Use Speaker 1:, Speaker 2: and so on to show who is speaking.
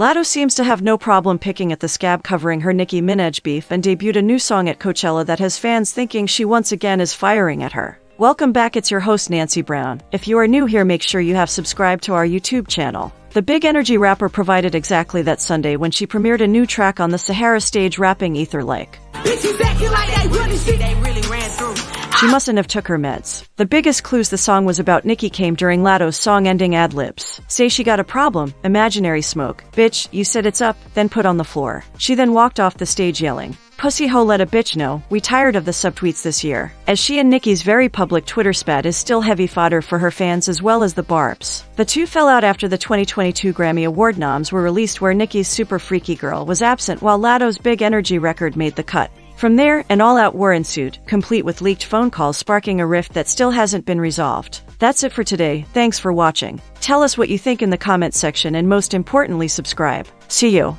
Speaker 1: Latto seems to have no problem picking at the scab covering her Nicki Minaj beef and debuted a new song at Coachella that has fans thinking she once again is firing at her. Welcome back, it's your host Nancy Brown. If you are new here, make sure you have subscribed to our YouTube channel. The Big Energy rapper provided exactly that Sunday when she premiered a new track on the Sahara stage rapping Ether Like. She mustn't have took her meds. The biggest clues the song was about Nicki came during Latto's song-ending ad-libs. Say she got a problem, imaginary smoke. Bitch, you said it's up, then put on the floor. She then walked off the stage yelling, Pussy ho let a bitch know, we tired of the subtweets this year. As she and Nicki's very public Twitter spat is still heavy fodder for her fans as well as the Barbz. The two fell out after the 2022 Grammy Award noms were released where Nicki's Super Freaky Girl was absent while Latto's Big Energy record made the cut. From there, an all-out war ensued, complete with leaked phone calls sparking a rift that still hasn't been resolved. That's it for today, thanks for watching. Tell us what you think in the comments section and most importantly subscribe. See you.